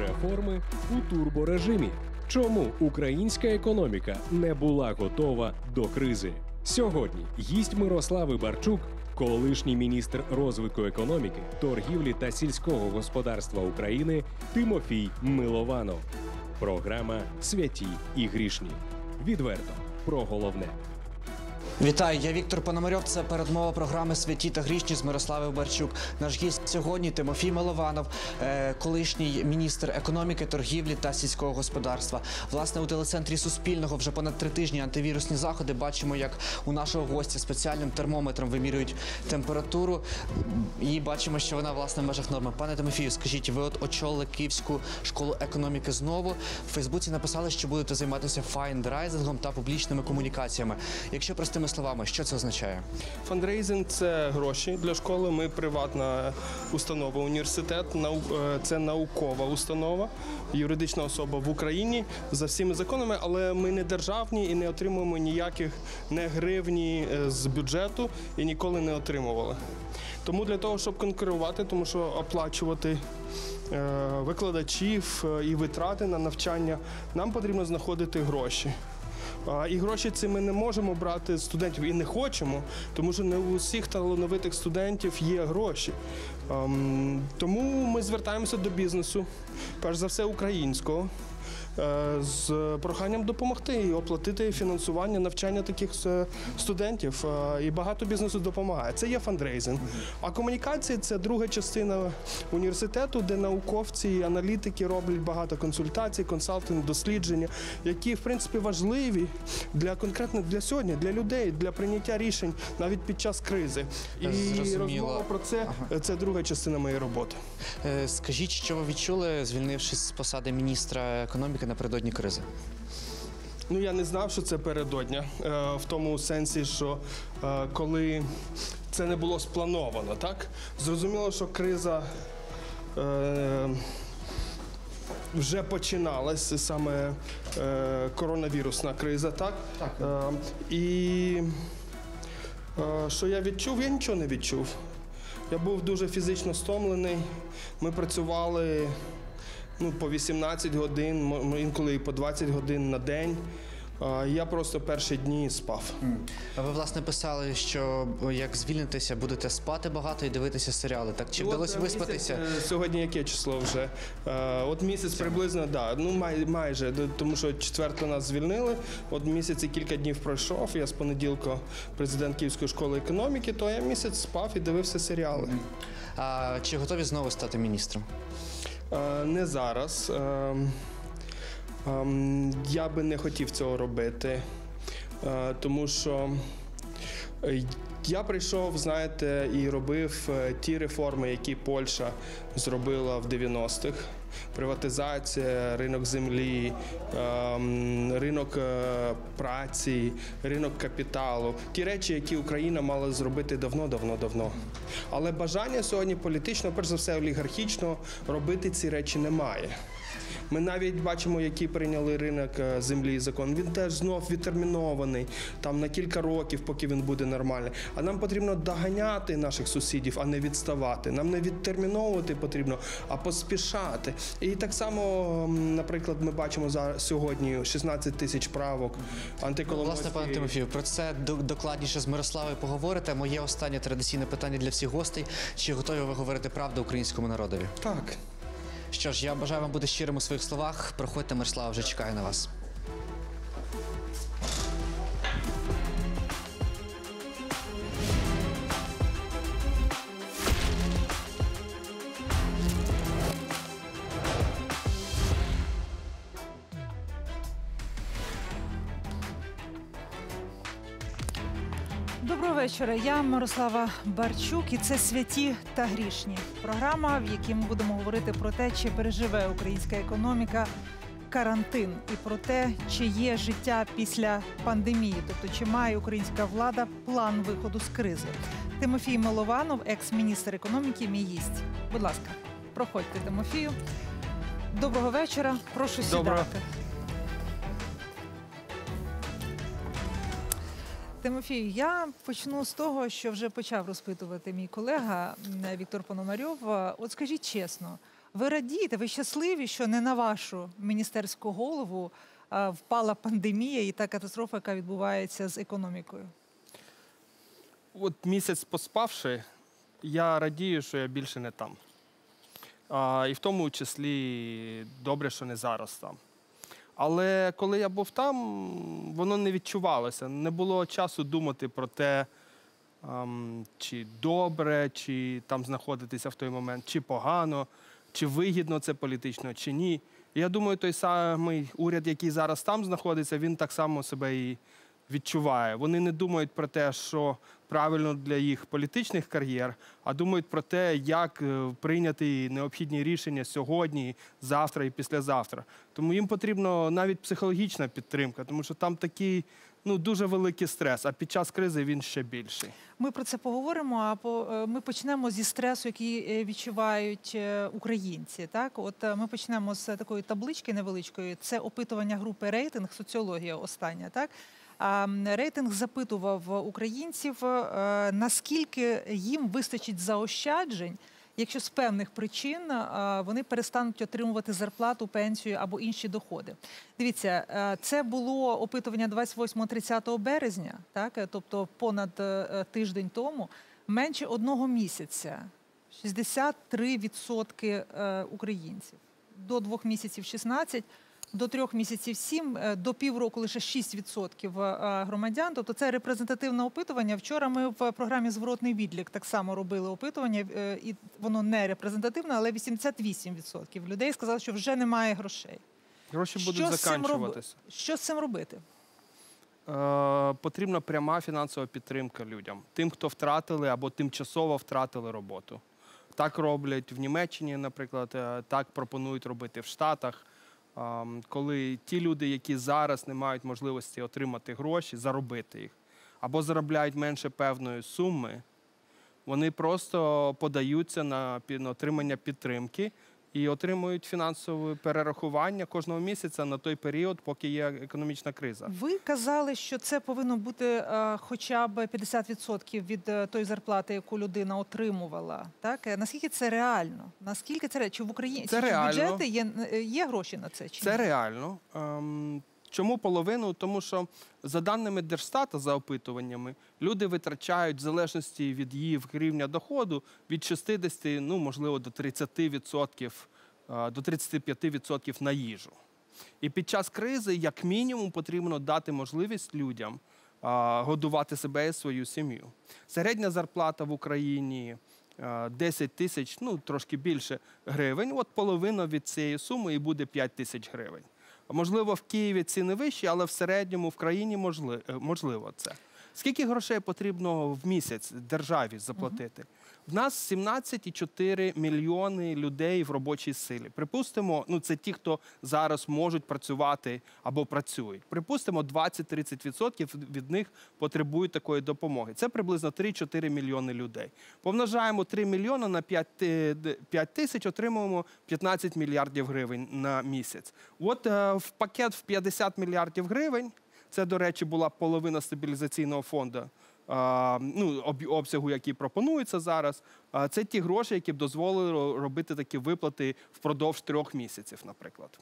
Реформи у турборежимі. Чому українська економіка не була готова до кризи? Сьогодні гість Мирослави Барчук, колишній міністр розвитку економіки, торгівлі та сільського господарства України Тимофій Милованов. Програма Святі і грішні. Відверто про головне. Вітаю, я Віктор Пономарьов. Це передмова програми Святі та грішні з Мирославою Барчук. Наш гість сьогодні Тимофій Милованов, е, колишній міністр економіки, торгівлі та сільського господарства. Власне, у телецентрі Суспільного вже понад три тижні антивірусні заходи. Бачимо, як у нашого гостя спеціальним термометром вимірюють температуру. І бачимо, що вона власне в межах норми. Пане Тимофію, скажіть, ви от очолили Київську школу економіки знову. В Фейсбуці написали, що будете займатися файндрайзингом та публічними комунікаціями. Якщо простими словами, що це означає? Фандрейзинг це гроші для школи. Ми приватна установа, університет, е, це наукова установа, юридична особа в Україні за всіми законами, але ми не державні і не отримуємо ніяких не гривні е, з бюджету і ніколи не отримували. Тому для того, щоб конкурувати, тому що оплачувати е, викладачів і витрати на навчання, нам потрібно знаходити гроші. І гроші ці ми не можемо брати з студентів і не хочемо, тому що не у всіх талановитих студентів є гроші. Ем, Тому ми звертаємося до бізнесу, перш за все українського, з проханням допомогти і оплатити фінансування навчання таких е, студентів. Е, І багато бізнесу допомагає. Це є фандрейзинг. А комунікації це друга частина університету, де науковці і аналітики роблять багато консультацій, консалтинг, дослідження, які в принципі важливі для конкретно для сьогодні, для людей, для прийняття рішень навіть під час кризи. І Зрозуміло. розмова про це це друга частина моєї роботи. Е, Скажіть, що ви відчули, звільнившись з посади міністра економіки напередодні кризи? Ну я не знав, що це передодня, е, в тому сенсі, що е, коли це не було сплановано, так зрозуміло, що криза. Е, вже починалася саме е, коронавірусна криза, так? Так. Е, і е, що я відчув? Я нічого не відчув. Я був дуже фізично стомлений. Ми працювали ну, по 18 годин, інколи і по 20 годин на день. Я просто перші дні спав. А Ви власне писали, що як звільнитеся, будете спати багато і дивитися серіали. Так чи вдалося от, е, виспатися? місяць, е, Сьогодні яке число вже? Е, От місяць приблизно, да, ну май, майже, тому що четверто нас звільнили. От місяць і кілька днів пройшов. Я з понеділка президент Київської школи економіки, то я місяць спав і дивився серіали. А чи готові знову стати міністром? Е, Не зараз. Ем, ем, Я би не хотів цього робити, е, тому що е, я прийшов, знаєте, і робив е, ті реформи, які Польща зробила в 90-х. Приватизація, ринок землі, ем, ринок е, праці, ринок капіталу. Ті речі, які Україна мала зробити давно, давно, давно. Але бажання сьогодні політично, перш за все, олігархічно робити ці речі немає. Ми навіть бачимо, який прийняли ринок е, землі і закон. Він теж знов відтермінований там на кілька років, поки він буде нормальний. А нам потрібно доганяти наших сусідів, а не відставати. Нам не відтерміновувати потрібно, а поспішати. І так само, наприклад, ми бачимо зараз сьогодні 16 тисяч правок Власне, антиколомойської. пане Тимофію, про це до- докладніше з Мирославою поговорите. Моє останнє традиційне питання для всіх гостей: чи готові ви говорити правду українському народові? Так. Що ж, я бажаю вам бути щирим у своїх словах. Проходьте, Мирослава, вже чекає на вас. Доброго вечора. Я Мирослава Барчук, і це святі та грішні. Програма, в якій ми будемо говорити про те, чи переживе українська економіка карантин, і про те, чи є життя після пандемії, тобто чи має українська влада план виходу з кризи. Тимофій Милованов, екс-міністр економіки, мій гість. Будь ласка, проходьте, Тимофію. Доброго вечора. Прошу Доброго. сідати. Тимофію, я почну з того, що вже почав розпитувати мій колега Віктор Пономарьов. От скажіть чесно, Ви радієте, ви щасливі, що не на вашу міністерську голову впала пандемія і та катастрофа, яка відбувається з економікою. От місяць поспавши, я радію, що я більше не там. А, і в тому числі добре, що не зараз там. Але коли я був там, воно не відчувалося. Не було часу думати про те, чи добре, чи там знаходитися в той момент, чи погано, чи вигідно це політично, чи ні. Я думаю, той самий уряд, який зараз там знаходиться, він так само себе і відчуває. Вони не думають про те, що правильно для їх політичних кар'єр, а думають про те, як е, прийняти необхідні рішення сьогодні, завтра і післязавтра. Тому їм потрібна навіть психологічна підтримка, тому що там такий ну дуже великий стрес. А під час кризи він ще більший. Ми про це поговоримо. А по е, ми почнемо зі стресу, який е, відчувають українці. Так, от ми почнемо з такої таблички невеличкої. Це опитування групи рейтинг, соціологія остання. Так рейтинг запитував українців, е, наскільки їм вистачить заощаджень. Якщо з певних причин е, вони перестануть отримувати зарплату, пенсію або інші доходи, дивіться, е, це було опитування 28-30 березня, так? Тобто понад тиждень тому, менше одного місяця, 63% е, українців, до двох місяців 16%, до трьох місяців 7, е, до півроку лише 6% е, громадян. Тобто це репрезентативне опитування. Вчора ми в програмі Зворотний відлік так само робили опитування, е, і воно не репрезентативне, але 88% людей сказали, що вже немає грошей. Гроші Що будуть з цим роби- заканчуватися. Що з цим робити? Е, потрібна пряма фінансова підтримка людям, тим, хто втратили або тимчасово втратили роботу. Так роблять в Німеччині, наприклад, е, так пропонують робити в Штатах. Коли ті люди, які зараз не мають можливості отримати гроші, заробити їх, або заробляють менше певної суми, вони просто подаються на отримання підтримки і отримують фінансове перерахування кожного місяця на той період, поки є економічна криза. Ви казали, що це повинно бути е, хоча б 50% від е, тої зарплати, яку людина отримувала. Так Е, наскільки це реально? Наскільки це чи в Україні Це чи реально. бюджети є, є гроші на це? Чи Це реально. Чому половину? Тому що за даними Держстата, за опитуваннями, люди витрачають в залежності від її рівня доходу від 60, ну можливо, до 30%, е, до 35% на їжу. І під час кризи, як мінімум, потрібно дати можливість людям годувати себе і свою сім'ю. Середня зарплата в Україні 10 тисяч, ну трошки більше гривень. От половина від цієї суми і буде 5 тисяч гривень. Можливо, в Києві ціни вищі, але в середньому в країні е, можливо це. Скільки грошей потрібно в місяць державі заплатити? В нас 17,4 мільйони людей в робочій силі. Припустимо, ну це ті, хто зараз можуть працювати або працюють. Припустимо, 20-30% від них потребують такої допомоги. Це приблизно 3-4 мільйони людей. Помножаємо 3 мільйони на 5, 5 тисяч, отримуємо 15 мільярдів гривень на місяць. От е, в пакет в 50 мільярдів гривень. Це, до речі, була половина стабілізаційного фонду, ну, обсягу, який пропонується зараз. Це ті гроші, які б дозволили робити такі виплати впродовж трьох місяців, наприклад.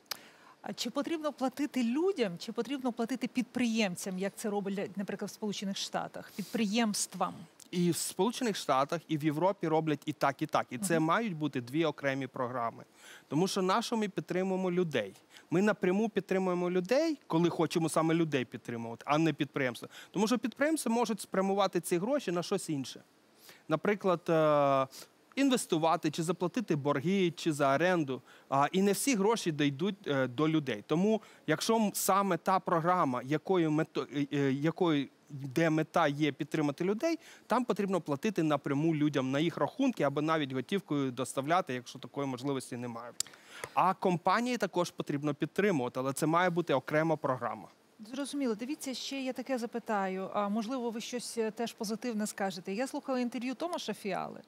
Чи потрібно платити людям, чи потрібно платити підприємцям, як це роблять, наприклад, в Сполучених Штатах, підприємствам? І в Сполучених Штатах, і в Європі роблять і так, і так. І це мають бути дві окремі програми. Тому що нащо ми підтримуємо людей? Ми напряму підтримуємо людей, коли хочемо саме людей підтримувати, а не підприємства. Тому що підприємства можуть спрямувати ці гроші на щось інше. Наприклад, е, інвестувати чи заплатити борги, чи за оренду. І не всі гроші дійдуть е, до людей. Тому, якщо саме та програма, якою е, якою де мета є підтримати людей, там потрібно платити напряму людям на їх рахунки або навіть готівкою доставляти, якщо такої можливості немає. А компанії також потрібно підтримувати, але це має бути окрема програма. Зрозуміло. Дивіться, ще я таке запитаю. А можливо, ви щось е, теж позитивне скажете. Я слухала інтерв'ю Томаша Фіали.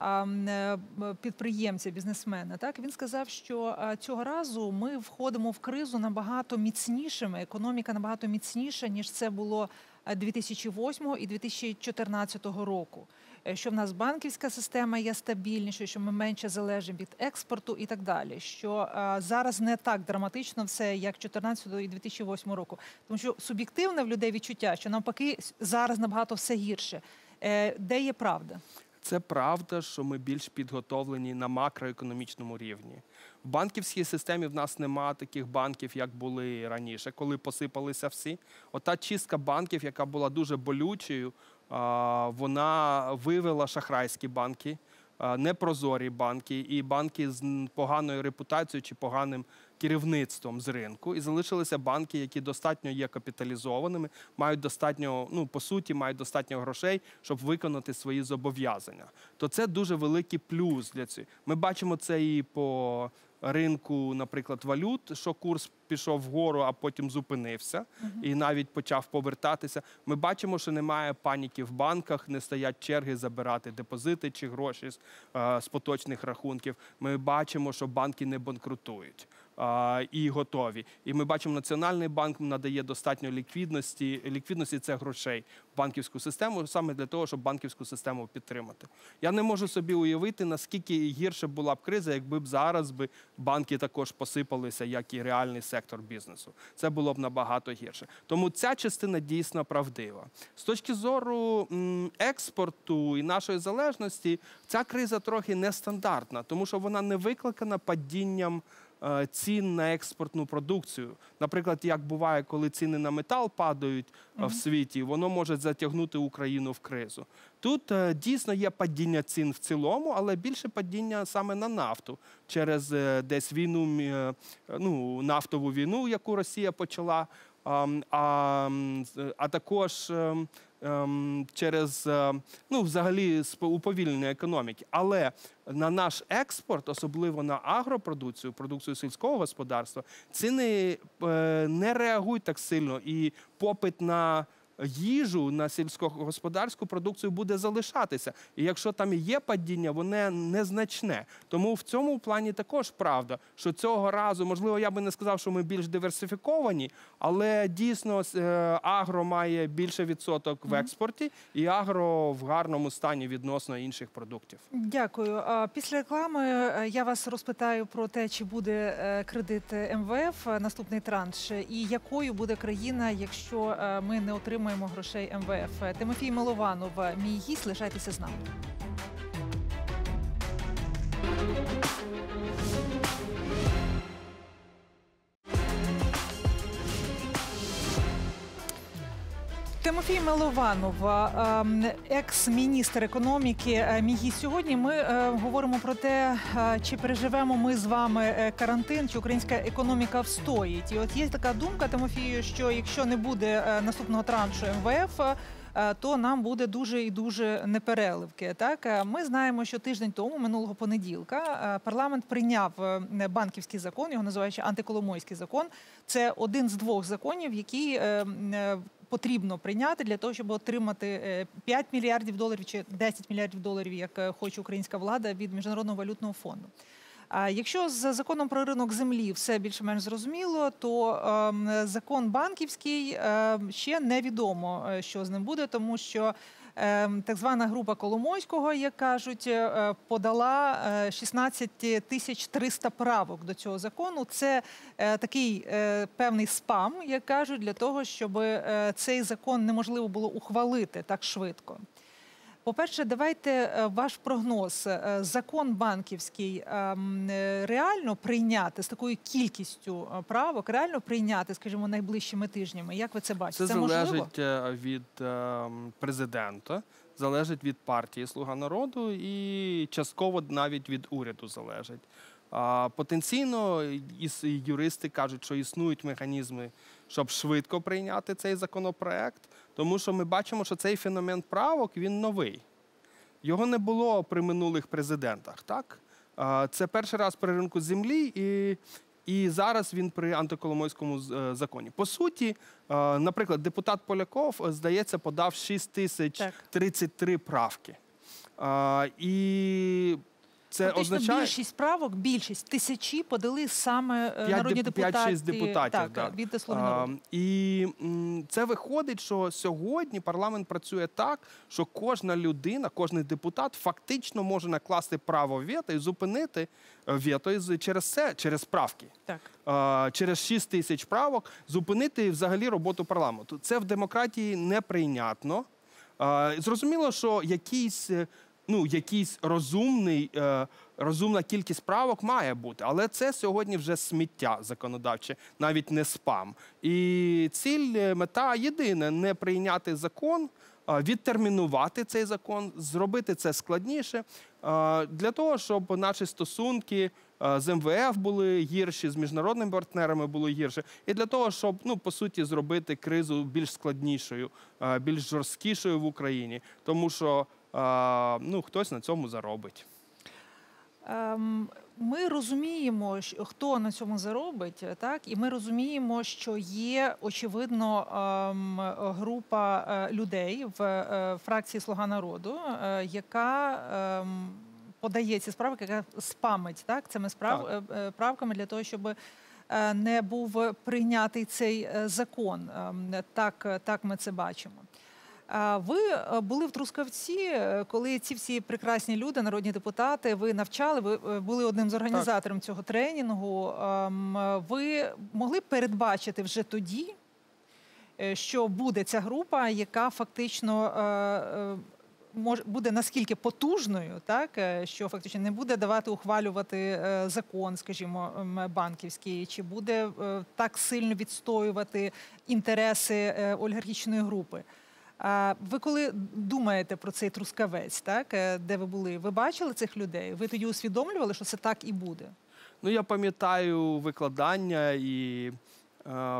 Е, підприємця, бізнесмена. Так він сказав, що цього разу ми входимо в кризу набагато міцнішими. Економіка набагато міцніша ніж це було е, 2008 і 2014 року. Е, Що в нас банківська система є стабільнішою, що ми менше залежимо від експорту і так далі. Що е, зараз не так драматично все, як 2014 і 2008 року, тому що суб'єктивне в людей відчуття, що навпаки зараз набагато все гірше. Е, Де є правда? Це правда, що ми більш підготовлені на макроекономічному рівні. В банківській системі в нас нема таких банків, як були раніше, коли посипалися всі. Ота чистка банків, яка була дуже болючою, вона вивела шахрайські банки, непрозорі банки і банки з поганою репутацією чи поганим керівництвом з ринку. І залишилися банки, які достатньо є капіталізованими, мають достатньо, ну по суті, мають достатньо грошей, щоб виконати свої зобов'язання. То це дуже великий плюс для цього. Ми бачимо це і по ринку, наприклад, валют, що курс пішов вгору, а потім зупинився і навіть почав повертатися. Ми бачимо, що немає паніки в банках, не стоять черги забирати депозити чи гроші з, е, з поточних рахунків. Ми бачимо, що банки не банкрутують. І готові. І ми бачимо, Національний банк надає достатньо ліквідності. Ліквідності це грошей в банківську систему, саме для того, щоб банківську систему підтримати. Я не можу собі уявити, наскільки гірше була б криза, якби б зараз би банки також посипалися, як і реальний сектор бізнесу. Це було б набагато гірше. Тому ця частина дійсно правдива. З точки зору експорту і нашої залежності, ця криза трохи нестандартна, тому що вона не викликана падінням. Е, Цін на експортну продукцію, наприклад, як буває, коли ціни на метал падають е, в світі, воно може затягнути Україну в кризу. Тут е, дійсно є падіння цін в цілому, але більше падіння саме на нафту. Через десь війну, ну нафтову війну, яку Росія почала, а, а також ем, ем, через е, ну, взагалі уповільнення економіки. Але на наш експорт, особливо на агропродукцію, продукцію сільського господарства, ціни е, не реагують так сильно, і попит на їжу на сільськогосподарську продукцію буде залишатися. І якщо там і є падіння, воно незначне. Тому в цьому плані також правда, що цього разу, можливо, я би не сказав, що ми більш диверсифіковані, але дійсно е, агро має більше відсоток в експорті, і агро в гарному стані відносно інших продуктів. Дякую. Після реклами е, я вас розпитаю про те, чи буде е, кредит МВФ наступний транш, і якою буде країна, якщо ми не отримаємо грошей МВФ. Тимофій Милованов, мій гість, лишайтеся з нами. Тимофій Милованов, ем, екс-міністр економіки. е, Мій сьогодні. Ми е, говоримо про те, е, чи переживемо ми з вами карантин, чи українська економіка встоїть. І от є така думка, Тимофію, що якщо не буде наступного траншу МВФ. То нам буде дуже і дуже непереливки. Так ми знаємо, що тиждень тому, минулого понеділка, парламент прийняв банківський закон, його називають антиколомойський закон. Це один з двох законів, е, потрібно прийняти для того, щоб отримати е, 5 мільярдів доларів чи 10 мільярдів доларів, як е, хоче українська влада від міжнародного валютного фонду. А якщо з законом про ринок землі все більш-менш зрозуміло, то ем, закон банківський ем, ще невідомо, е, що з ним буде, тому що так звана група Коломойського, як кажуть, е, подала е, 16 тисяч 300 правок до цього закону. Це е, такий е, певний спам, як кажуть, для того, щоб е, цей закон неможливо було ухвалити так швидко. По-перше, давайте е, ваш прогноз. Е, Закон банківський ем, е, реально прийняти з такою кількістю правок, реально прийняти, скажімо, найближчими тижнями. Як ви це бачите? Це, можливо? залежить е, від е, президента, залежить від партії Слуга народу і частково навіть від уряду залежить. Потенційно юристи кажуть, що існують механізми, щоб швидко прийняти цей законопроект, тому що ми бачимо, що цей феномен правок він новий. Його не було при минулих президентах. Так? Це перший раз при ринку землі, і, і зараз він при антиколомойському е, законі. По суті, е, наприклад, депутат Поляков, е, здається, подав 6 тисяч 33 правки. І це Фактично, означає більшість правок, більшість тисячі подали саме е, П'ять народні депутати. п'ять-шість депутатів, так, да. від А, і м, це виходить, що сьогодні парламент працює так, що кожна людина, кожен депутат фактично може накласти право вето і зупинити е, вето через це, через правки. Так. Е, через 6 тисяч правок зупинити взагалі роботу парламенту. Це в демократії неприйнятно. Е, Зрозуміло, що якийсь, е, ну, якийсь розумний, е, розумна кількість правок має бути, але це сьогодні вже сміття законодавче, навіть не спам. І ціль, е, мета єдина не прийняти закон. Відтермінувати цей закон, зробити це складніше е, для того, щоб наші стосунки е, з МВФ були гірші, з міжнародними партнерами були гірше, і для того, щоб ну по суті зробити кризу більш складнішою, більш жорсткішою в Україні, тому що ну хтось на цьому заробить. Ем, Ми розуміємо, хто на цьому заробить, е, так і ми розуміємо, що є очевидно ем, група е, людей в е, фракції Слуга народу, яка ем, подає ці справи, яка спамить так цими справ е, правками для того, щоб не був прийнятий цей закон. Так, так ми це бачимо. Ви е, були в Трускавці, е, коли ці всі прекрасні люди, народні депутати, ви навчали, ви е, були одним з організаторів цього тренінгу. Ем, Ви могли передбачити вже тоді, що буде ця група, яка фактично буде наскільки потужною, так що фактично не буде давати ухвалювати закон, скажімо, банківський, чи буде так сильно відстоювати інтереси олігархічної групи. Ви коли думаєте про цей трускавець, так е, де ви були, ви бачили цих людей? Ви тоді усвідомлювали, що це так і буде? Ну, я пам'ятаю викладання і е,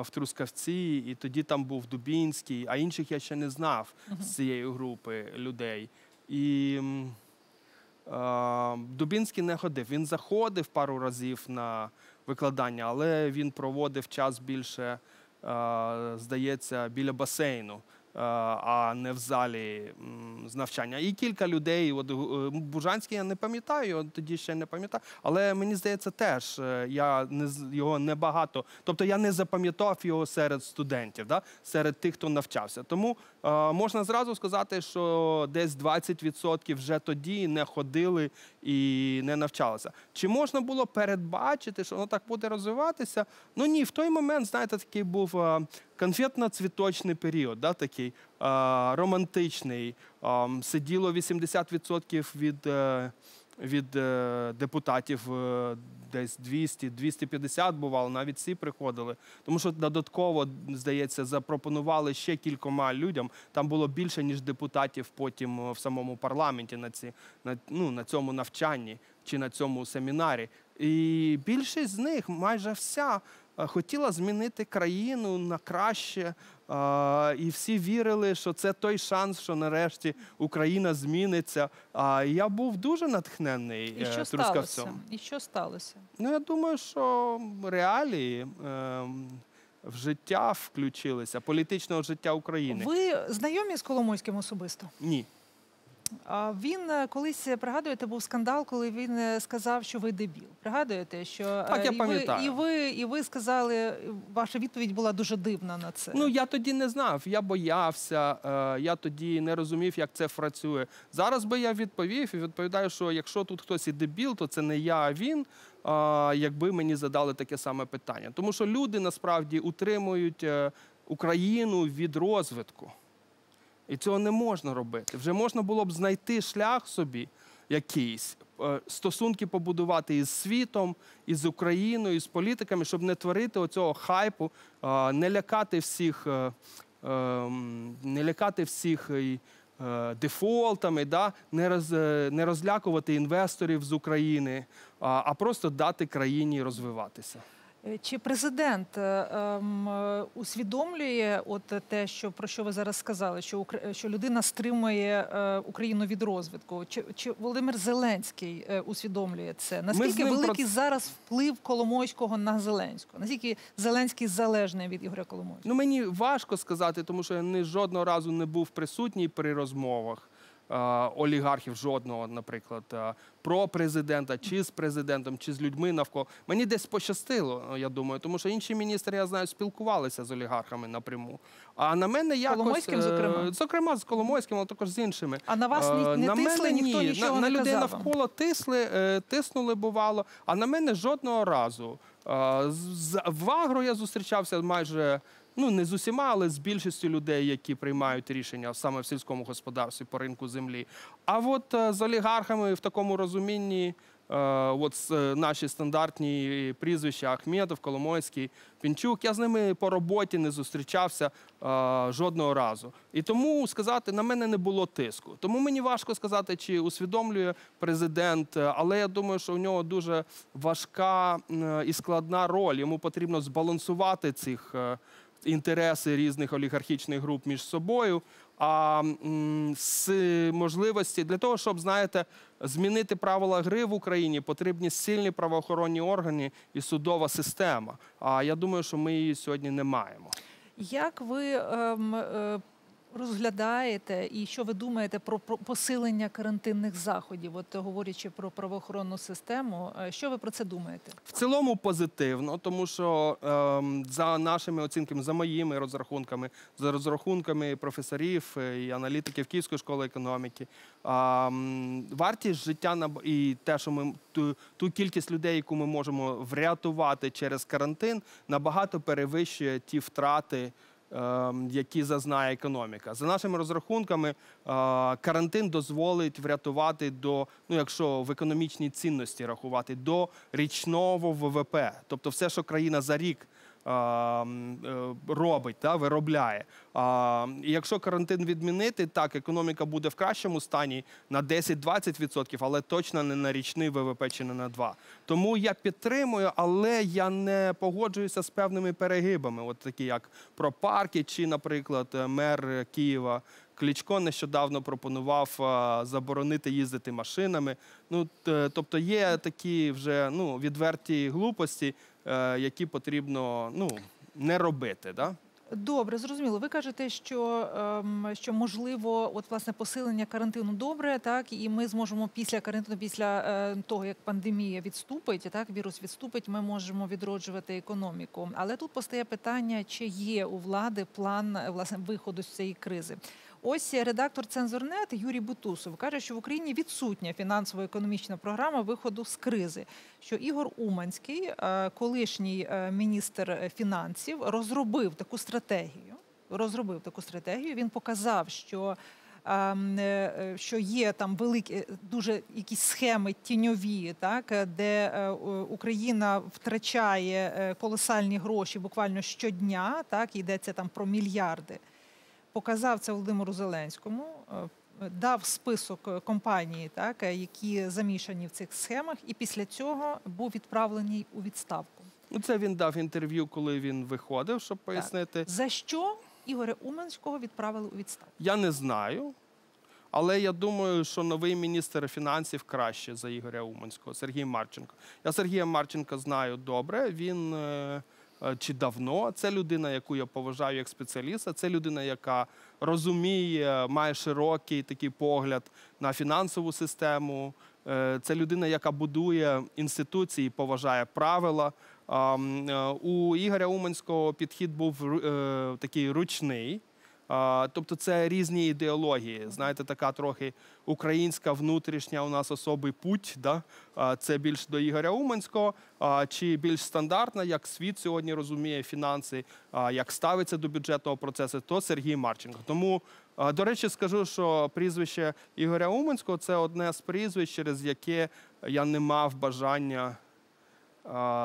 в Трускавці, і тоді там був Дубінський, а інших я ще не знав з цієї групи людей. І е, Дубінський не ходив. Він заходив пару разів на викладання, але він проводив час більше, е, здається, біля басейну. Е, А не в залі з навчання. І кілька людей. От е, Бужанський я не пам'ятаю, тоді ще не пам'ятаю. Але мені здається, теж е, я не його небагато. Тобто я не запам'ятав його серед студентів, да? серед тих, хто навчався. Тому е, можна зразу сказати, що десь 20% вже тоді не ходили і не навчалися. Чи можна було передбачити, що воно так буде розвиватися? Ну ні, в той момент, знаєте, такий був конфетно-цвіточний період, да, такий е, романтичний. Ем, Сиділо 80% від, е, від е, депутатів, е, десь 200-250 бувало, навіть ці приходили. Тому що додатково, здається, запропонували ще кількома людям. Там було більше, ніж депутатів потім в самому парламенті на, ці, на, ну, на цьому навчанні чи на цьому семінарі. І більшість з них, майже вся, хотіла змінити країну на краще. е, І всі вірили, що це той шанс, що нарешті Україна зміниться. А я був дуже натхнений І е, що трускавцем. сталося? І що сталося? Ну, я думаю, що реалії ем, в життя включилися, політичного життя України. Ви знайомі з Коломойським особисто? Ні. Він е, колись е, пригадуєте, був скандал, коли він е, сказав, що ви дебіл. Пригадуєте, що Так, я і, ви, пам'ятаю. і ви і ви сказали, ваша відповідь була дуже дивна на це. Ну я тоді не знав, я боявся, я тоді не розумів, як це працює. Зараз би я відповів і відповідаю, що якщо тут хтось і дебіл, то це не я, а він. Якби мені задали таке саме питання. Тому що люди насправді утримують Україну від розвитку. І цього не можна робити. Вже можна було б знайти шлях собі якийсь, е, стосунки побудувати із світом, із Україною, із політиками, щоб не творити оцього хайпу, е, не лякати всіх, е, ем, не лякати всіх дефолтами, да? не, роз, не розлякувати інвесторів з України, а, а просто дати країні розвиватися. Е, Чи президент е, ем, е, усвідомлює от те, що про що ви зараз сказали, що Укра- що людина стримує е, Україну від розвитку? Чи, чи Володимир Зеленський е, усвідомлює це? Наскільки ним про великий зараз вплив Коломойського на Зеленського? Наскільки Зеленський залежний від Ігоря Коломойського? Ну мені важко сказати, тому що я ні жодного разу не був присутній при розмовах. Е, олігархів жодного, наприклад, е, про президента, чи з президентом, чи з людьми навколо. Мені десь пощастило, я думаю, тому що інші міністри, я знаю, спілкувалися з олігархами напряму. А на мене якось Коломойським, е, зокрема? зокрема з Коломойським, але також з іншими. А на вас Е, не на тисли, мене ніхто ні. нічого на, на людей казав навколо тисли, е, тиснули, бувало, а на мене жодного разу. Е, В Агро я зустрічався майже. Ну, не з усіма, але з більшістю людей, які приймають рішення саме в сільському господарстві по ринку землі. А от е, з олігархами в такому розумінні, е, от е, наші стандартні прізвища Ахметов, Коломойський, Пінчук, я з ними по роботі не зустрічався жодного разу. І тому сказати, на мене не було тиску. Тому мені важко сказати, чи усвідомлює президент, але я думаю, що у нього дуже важка і складна роль. Йому потрібно збалансувати цих. Інтереси різних олігархічних груп між собою, а з можливості для того, щоб знаєте, змінити правила гри в Україні, потрібні сильні правоохоронні органи і судова система. А я думаю, що ми її сьогодні не маємо. Як ви ем, е, розглядаєте і що ви думаєте про, посилення карантинних заходів? От говорячи про правоохоронну систему, е, що ви про це думаєте? В цілому позитивно, тому що ем, за нашими оцінками, за моїми розрахунками, за розрахунками професорів е, і аналітиків Київської школи економіки, ем, вартість життя на і те, що ми ту, ту кількість людей, яку ми можемо врятувати через карантин, набагато перевищує ті втрати. Ем, Які зазнає економіка. За нашими розрахунками, е, карантин дозволить врятувати до ну, якщо в економічній цінності рахувати до річного ВВП, тобто все, що країна за рік робить, та, виробляє. І якщо карантин відмінити, так економіка буде в кращому стані на 10-20%, але точно не на річний ВВП чи не на 2. Тому я підтримую, але я не погоджуюся з певними перегибами, от такі як про парки, чи, наприклад, е, мер Києва. Кличко нещодавно пропонував заборонити їздити машинами. Ну, тобто є такі вже ну, відверті глупості, е, які потрібно ну, не робити. Да? Добре, зрозуміло. Ви кажете, що, ем, що можливо, от власне посилення карантину добре, так і ми зможемо після карантину, після е, того як пандемія відступить, так вірус відступить, ми можемо відроджувати економіку. Але тут постає питання, чи є у влади план е, власне виходу з цієї кризи. Ось редактор Цензорнет Юрій Бутусов каже, що в Україні відсутня фінансово-економічна програма виходу з кризи. Що Ігор Уманський, е, колишній е, міністр фінансів, розробив таку стратегію. Розробив таку стратегію. Він показав, що. ем, е, Що є там великі дуже якісь схеми тіньові, так де Україна втрачає колосальні гроші буквально щодня, так йдеться там про мільярди показав це Володимиру Зеленському, е, дав список е, компаній, так, е, які замішані в цих схемах, і після цього був відправлений у відставку. Ну, це він дав інтерв'ю, коли він виходив, щоб пояснити. За що Ігоря Уманського відправили у відставку? Я не знаю. Але я думаю, що новий міністр фінансів краще за Ігоря Уманського, Сергій Марченко. Я Сергія Марченка знаю добре. Він е, чи давно це людина, яку я поважаю як спеціаліста. Це людина, яка розуміє, має широкий такий погляд на фінансову систему. Е, Це людина, яка будує інституції, поважає правила. Е, У Ігоря Уманського підхід був е, такий ручний. Тобто це різні ідеології. Знаєте, така трохи українська внутрішня у нас особий путь. Да? Це більш до Ігоря Уманського, чи більш стандартна, як світ сьогодні розуміє фінанси, як ставиться до бюджетного процесу, то Сергій Марченко. Тому, до речі, скажу, що прізвище Ігоря Уманського це одне з прізвищ, через яке я не мав бажання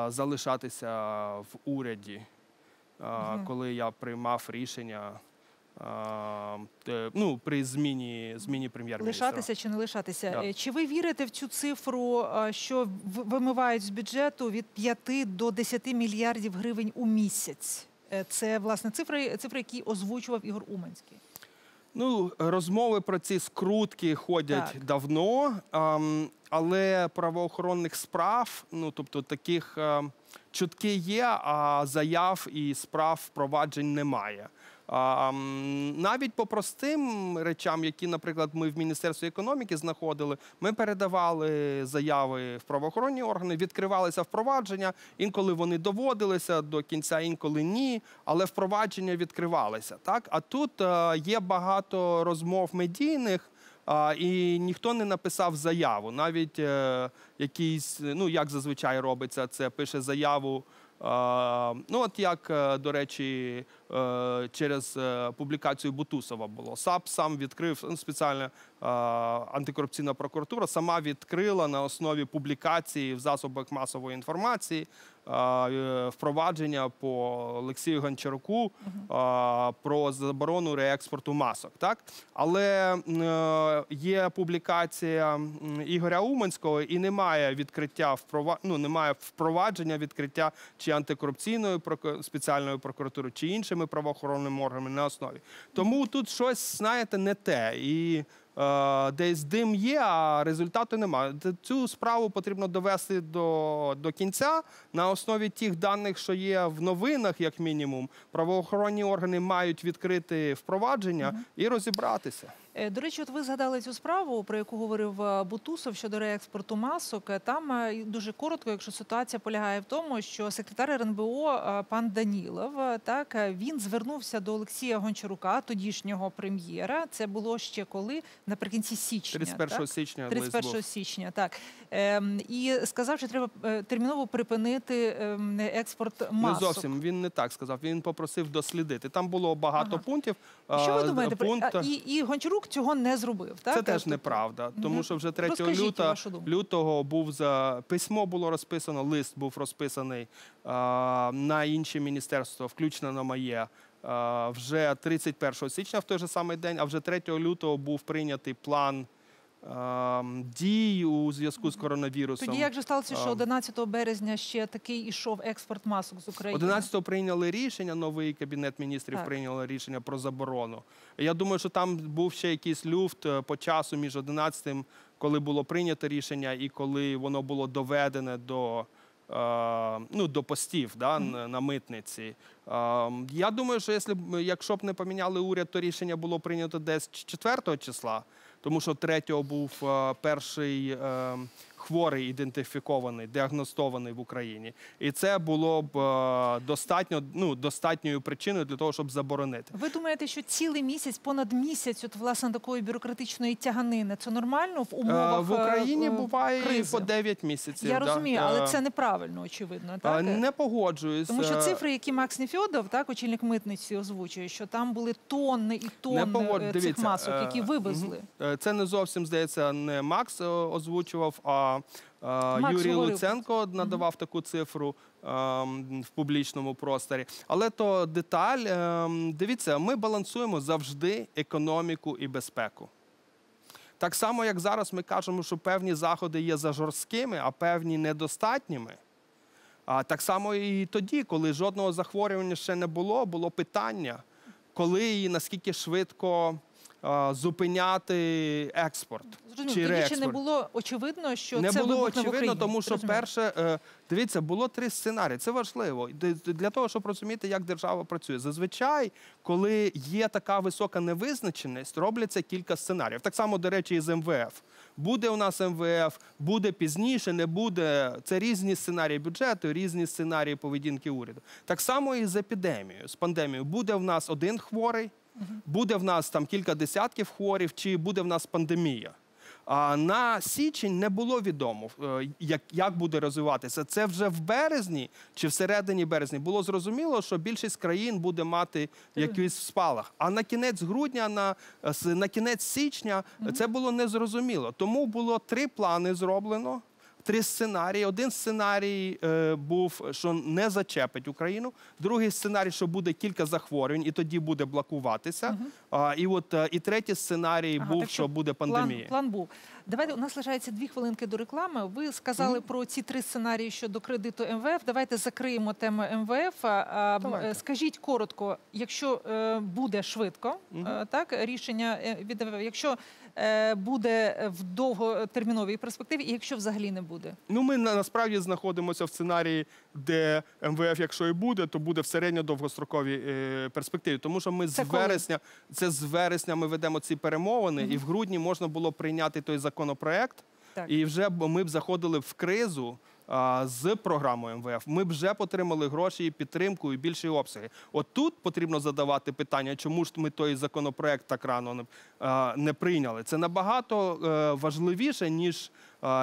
залишатися в уряді, коли я приймав рішення. Те- Ну, при зміні зміні прем'єр-міністра. Лишатися чи не лишатися? Да. Е, Чи ви вірите в цю цифру, е, що вимивають з бюджету від 5 до 10 мільярдів гривень у місяць? Е, Це власне цифри, цифри, які озвучував Ігор Уманський. Ну, розмови про ці скрутки ходять Так. давно, але правоохоронних справ, ну тобто таких ам, чутки є, а заяв і справ впроваджень немає. Навіть по простим речам, які, наприклад, ми в Міністерстві економіки знаходили, ми передавали заяви в правоохоронні органи, відкривалися впровадження. Інколи вони доводилися до кінця, інколи ні, але впровадження відкривалися. Так? А тут е, є багато розмов медійних. І ніхто не написав заяву. Навіть е, якийсь, ну як зазвичай робиться, це пише заяву. Ну, от як, е, до речі, е, через е, публікацію Бутусова було. САП сам відкрив ну, спеціальна антикорупційна прокуратура, сама відкрила на основі публікації в засобах масової інформації впровадження по Олексію Гончаруку е, про заборону реекспорту масок. Так? Але е, є публікація Ігоря Уманського і немає відкриття ну, немає впровадження відкриття чи антикорупційної спеціальної прокуратури, чи іншими правоохоронними органами на основі. Тому тут щось, знаєте, не те. І е, десь дим є, а результату немає. Цю справу потрібно довести до, до кінця на основі тих даних, що є в новинах, як мінімум. Правоохоронні органи мають відкрити впровадження і розібратися. Е, До речі, от ви згадали цю справу, про яку говорив е, Бутусов щодо реекспорту масок. Е, Там дуже коротко, якщо ситуація полягає в тому, що секретар РНБО пан Данілов, так він звернувся до Олексія Гончарука, тодішнього прем'єра. Це було ще коли наприкінці січня. 31 так? січня 31 січня, так ем, і сказав, що треба терміново припинити ем, експорт Не зовсім він не так сказав. Він попросив дослідити. Там було багато Ага. пунктів. Що ви думаєте? пункт- І, і Гончарук цього не зробив. Так Це теж Тобто- неправда, тому що вже 3 Розкажіть люта, вашу думку. лютого був за письмо було розписано, лист був розписаний а, на інші міністерства, включно на моє. а, вже 31 січня в той же самий день, а вже 3 лютого був прийнятий план дій у зв'язку з коронавірусом. Тоді як же сталося, що 11 березня ще такий ішов експорт масок з України? 11-го прийняли рішення, новий кабінет міністрів Так. прийняли рішення про заборону. Я думаю, що там був ще якийсь люфт е, по часу між 11-м, коли було прийнято рішення, і коли воно було доведене до. е, Ну, до постів да, на, митниці. Я думаю, що якщо б, якщо б не поміняли уряд, то рішення було прийнято десь 4 числа, тому що третього був е, перший е, хворий ідентифікований, діагностований в Україні. І це було б е, достатньо, ну, достатньою причиною для того, щоб заборонити. Ви думаєте, що цілий місяць, понад місяць, от власне такої бюрократичної тяганини, це нормально в Е, умовах в Україні е, буває і кризи? по 9 місяців. Я да. розумію, але це неправильно, очевидно. Так Не погоджуюсь. тому що цифри, які Макс Нефьодов, так очільник митниці, озвучує, що там були тонни і тонни погод... цих Дивіться, масок, які вивезли. Це не зовсім здається, не Макс озвучував, а Юрій говорив. Луценко надавав таку цифру е, в публічному просторі. Але то деталь. е, Дивіться, ми балансуємо завжди економіку і безпеку. Так само, як зараз ми кажемо, що певні заходи є за жорсткими, а певні недостатніми. А так само і тоді, коли жодного захворювання ще не було, було питання, коли і наскільки швидко зупиняти експорт. Зрозуміло, чи тоді ще не було очевидно, що не це було вибухне в очевидно, Україні. тому що Зрозуміло. перше, е, дивіться, було три сценарії. Це важливо для того, щоб розуміти, як держава працює. Зазвичай, коли є така висока невизначеність, робляться кілька сценаріїв. Так само, до речі, і з МВФ. Буде у нас МВФ, буде пізніше, не буде. Це різні сценарії бюджету, різні сценарії поведінки уряду. Так само і з епідемією, з пандемією. Буде в нас один хворий, буде в нас там кілька десятків хворів, чи буде в нас пандемія. А на січень не було відомо, е, як, як буде розвиватися. Це вже в березні чи всередині березня було зрозуміло, що більшість країн буде мати якийсь спалах. А на кінець грудня, на, е, на кінець січня це було незрозуміло. Тому було три плани зроблено. Три сценарії. Один сценарій е, був, що не зачепить Україну. Другий сценарій, що буде кілька захворювань, і тоді буде блокуватися. А, і от е, і третій сценарій Ага, був, так що буде пандемія. план був. Давайте у нас лишається дві хвилинки до реклами. Ви сказали про ці три сценарії щодо кредиту МВФ. Давайте закриємо тему МВФ. Давайте. Скажіть коротко, якщо е, буде швидко, е, так рішення від МВФ, якщо буде в довготерміновій перспективі, і якщо взагалі не буде? Ну, ми насправді знаходимося в сценарії, де МВФ, якщо і буде, то буде в середньо-довгостроковій е, перспективі. Тому що ми Це з коли? вересня, це з вересня ми ведемо ці перемовини, і в грудні можна було прийняти той законопроект. Так. І вже ми б заходили в кризу з програмою МВФ. Ми вже отримали гроші і підтримку і більші обсяги. От тут потрібно задавати питання, чому ж ми той законопроект так рано не, прийняли. Це набагато е, важливіше, ніж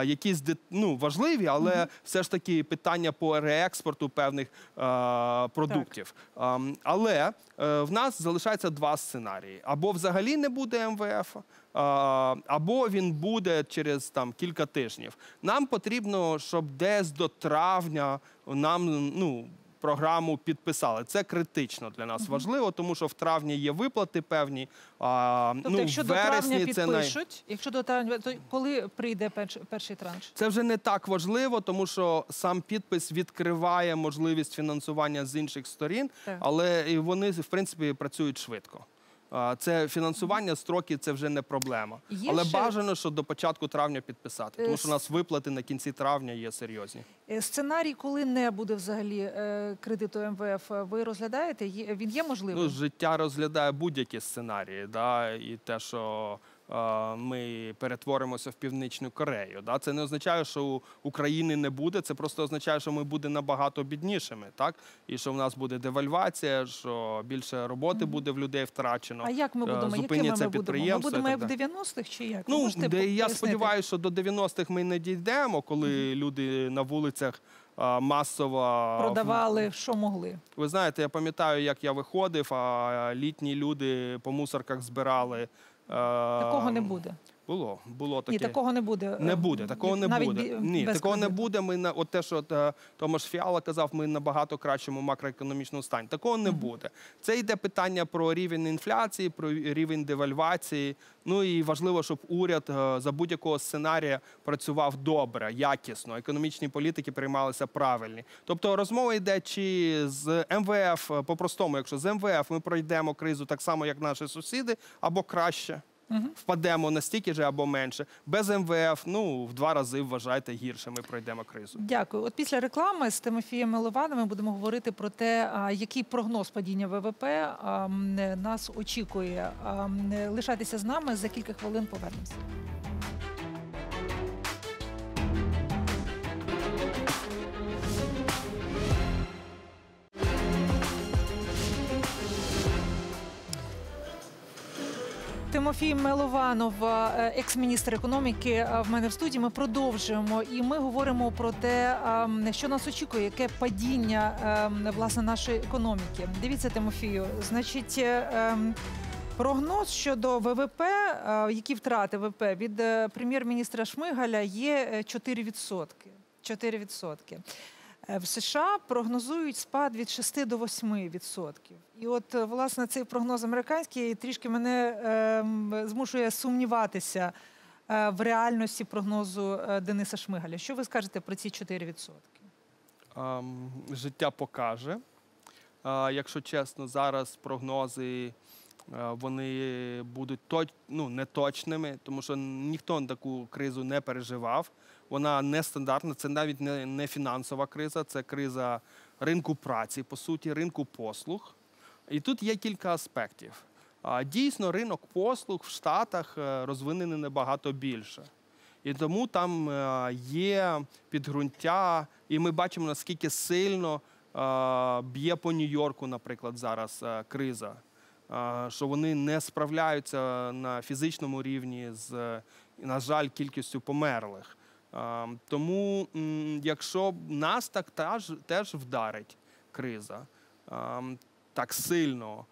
якісь ну, важливі, але все ж таки питання по реекспорту певних а, продуктів. Ам, але е, в нас залишається два сценарії: або взагалі не буде МВФ. Або він буде через там кілька тижнів. Нам потрібно, щоб десь до травня нам ну програму підписали. Це критично для нас важливо, тому що в травні є виплати певні. А, Тобто, ну, якщо в до травня вересні це най... підпишуть, якщо до травня, то коли прийде перш, перший транш? Це вже не так важливо, тому що сам підпис відкриває можливість фінансування з інших сторін, Так. але вони в принципі працюють швидко. Це фінансування строки, це вже не проблема. Є Але ще- бажано, що до початку травня підписати, Е, тому що у нас виплати на кінці травня є серйозні. Е, Сценарій, коли не буде взагалі е, кредиту МВФ, е, ви розглядаєте? Він є можливим? Ну, життя розглядає будь-які сценарії, да, і те, що е, ми перетворимося в Північну Корею. Да? Це не означає, що України не буде, це просто означає, що ми будемо набагато біднішими, так? І що в нас буде девальвація, що більше роботи буде в людей втрачено. а як ми е, будемо? Якими зупиняться ми будемо? Ми будемо як в 90-х чи як? Ну, де, я пояснити? сподіваюся, що до 90-х ми не дійдемо, коли люди на вулицях масово продавали, що могли. ви знаєте, я пам'ятаю, як я виходив, а літні люди по мусорках збирали. Такого не буде. Було, було таке. Ні, такого не буде. Не буде, такого не навіть буде. Ні, такого не буде. Ми на от те, що е, Томаш Фіала казав, ми набагато кращому макроекономічному стані. Такого не буде. Це йде питання про рівень інфляції, про рівень девальвації. Ну і важливо, щоб уряд е, за будь-якого сценарія працював добре, якісно. Економічні політики приймалися правильні. Тобто розмова йде чи з МВФ е, по-простому, якщо з МВФ ми пройдемо кризу так само, як наші сусіди, або краще впадемо настільки же або менше. Без МВФ, ну в два рази вважайте гірше. Ми пройдемо кризу. Дякую. От після реклами з Тимофієм Милованом ми будемо говорити про те, який прогноз падіння ВВП нас очікує. Лишайтеся з нами за кілька хвилин. Повернемося. Тимофій Милованов, е, екс-міністр економіки, е, в мене в студії. Ми продовжуємо і ми говоримо про те, що нас очікує, яке падіння е, власне нашої економіки. Дивіться, Тимофію, значить. е, ем, Прогноз щодо ВВП, які втрати ВВП від прем'єр-міністра Шмигаля є е, 4%. 4%. Е, В США прогнозують спад від 6 до 8%. І от, е, власне, цей прогноз американський трішки мене ем, змушує сумніватися е, в реальності прогнозу е, Дениса Шмигаля. Що ви скажете про ці 4%? Ам, життя покаже. А, якщо чесно, зараз прогнози е, вони будуть точ, ну, неточними, тому що ніхто таку кризу не переживав. Вона нестандартна, це навіть не, не фінансова криза, це криза ринку праці, по суті, ринку послуг. І тут є кілька аспектів. Дійсно, ринок послуг в Штатах е, розвинений набагато більше. І тому там е, є підґрунтя, і ми бачимо, наскільки сильно е, б'є по Нью-Йорку, наприклад, зараз криза. Що вони не справляються на фізичному рівні з, на жаль, кількістю померлих. Е, Тому, якщо нас так теж, вдарить криза е, так сильно,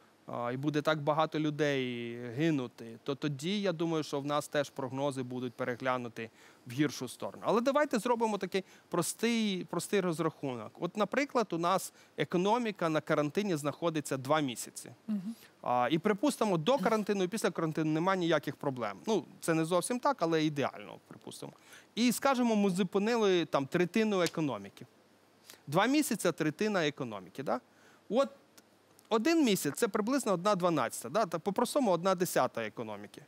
і буде так багато людей гинути, то тоді я думаю, що в нас теж прогнози будуть переглянути в гіршу сторону. Але давайте зробимо такий простий, простий розрахунок. От, наприклад, у нас економіка на карантині знаходиться два місяці. А, і припустимо, до карантину і після карантину немає ніяких проблем. Ну, це не зовсім так, але ідеально, припустимо. І скажімо, ми зупинили там третину економіки. Два місяці третина економіки. Да? От один місяць це приблизно одна дванадцята, да? по-простому одна десята економіки.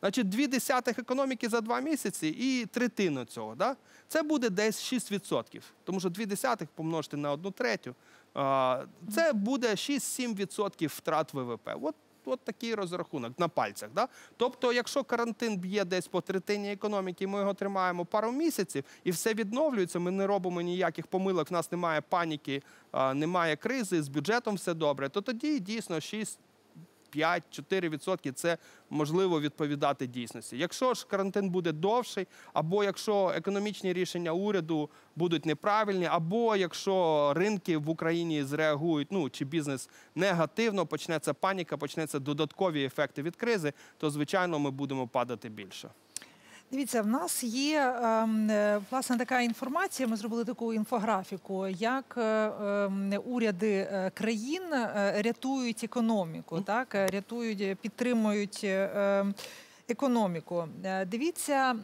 Значить, дві десятих економіки за два місяці і третину цього. Да? Це буде десь 6%. Тому що дві десятих помножити на одну третю. Це буде 6-7% втрат ВВП. От, от такий розрахунок на пальцях. Да? Тобто, якщо карантин б'є десь по третині економіки, ми його тримаємо пару місяців і все відновлюється, ми не робимо ніяких помилок, в нас немає паніки, немає кризи, з бюджетом все добре, то тоді дійсно 6 5-4% це можливо відповідати дійсності. Якщо ж карантин буде довший, або якщо економічні рішення уряду будуть неправильні, або якщо ринки в Україні зреагують, ну чи бізнес негативно, почнеться паніка, почнеться додаткові ефекти від кризи, то звичайно ми будемо падати більше. Дивіться, в нас є ем, е, власне така інформація. Ми зробили таку інфографіку, як е, ем, уряди е, країн рятують економіку, так рятують, підтримують. ем, Економіку. Дивіться,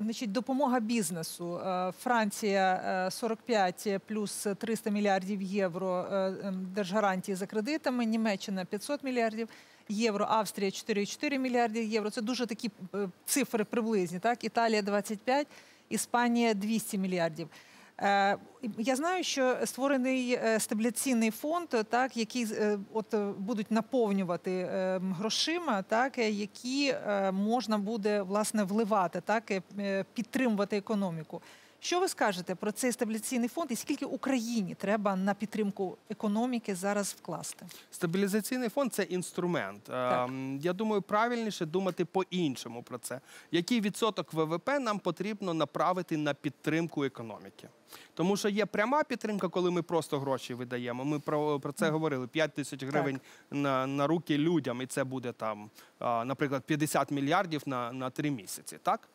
значить, допомога бізнесу. Франція е, 45 плюс 300 мільярдів євро держгарантії за кредитами, Німеччина 500 мільярдів євро, Австрія 4,4 мільярдів євро. Це дуже такі е, цифри приблизні. Так, Італія 25, Іспанія 200 мільярдів. Е, Я знаю, що створений е, стабіляційний фонд, так який от будуть наповнювати грошима, так які можна буде власне вливати, так підтримувати економіку. Що ви скажете про цей стабіляційний фонд і скільки Україні треба на підтримку економіки зараз вкласти? Стабілізаційний фонд це інструмент. Так. Ем, Я думаю, правильніше думати по-іншому про це. Який відсоток ВВП нам потрібно направити на підтримку економіки? Тому що є пряма підтримка, коли ми просто гроші видаємо. Ми про, про це говорили: 5 тисяч гривень на, на руки людям, і це буде там, наприклад, 50 мільярдів на, на 3 місяці. Так?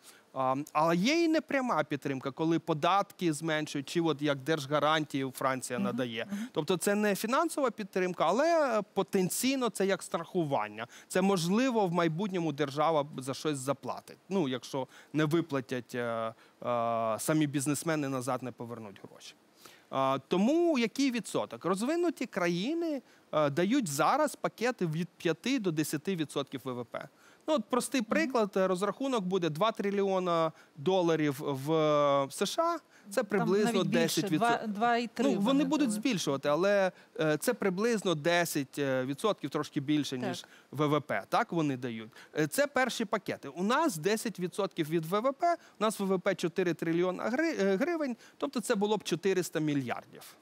Але є і непряма підтримка, коли податки зменшують, чи от як держгарантії Франція надає. Тобто це не фінансова підтримка, але потенційно це як страхування. Це можливо в майбутньому держава за щось заплатить. Ну, якщо не виплатять е, е, самі бізнесмени назад не повернуть гроші. Тому який відсоток? Розвинуті країни е, дають зараз пакети від 5 до 10% ВВП. Ну, от простий приклад, е, розрахунок буде 2 трильйона доларів в е, США. Це приблизно Там навіть більше, 10%. 2,3 Ну, вони будуть збільшувати, але е, це приблизно 10%, трошки більше, ніж ВВП. Так вони дають. Це перші пакети. У нас 10% від ВВП, у нас ВВП 4 трильйона гривень, тобто це було б 400 мільярдів.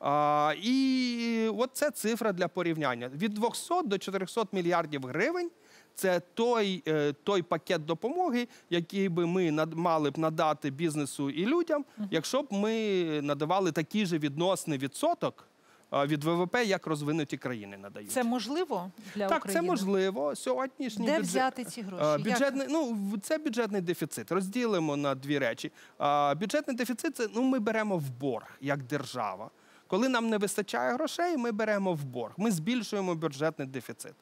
А, і от це цифра для порівняння. Від 200 до 400 мільярдів гривень. Це той, е, той пакет допомоги, який би ми мали б надати бізнесу і людям, якщо б ми надавали такий же відносний відсоток від ВВП, як розвинуті країни надають. Це можливо для так, України? це можливо. Сьогоднішній Де бюджет... взяти ці гроші? А, Як? Бюджетний, ну, це бюджетний дефіцит. Розділимо на дві речі. Бюджетний дефіцит це ну, ми беремо в борг як держава. Коли нам не вистачає грошей, ми беремо в борг. Ми збільшуємо бюджетний дефіцит.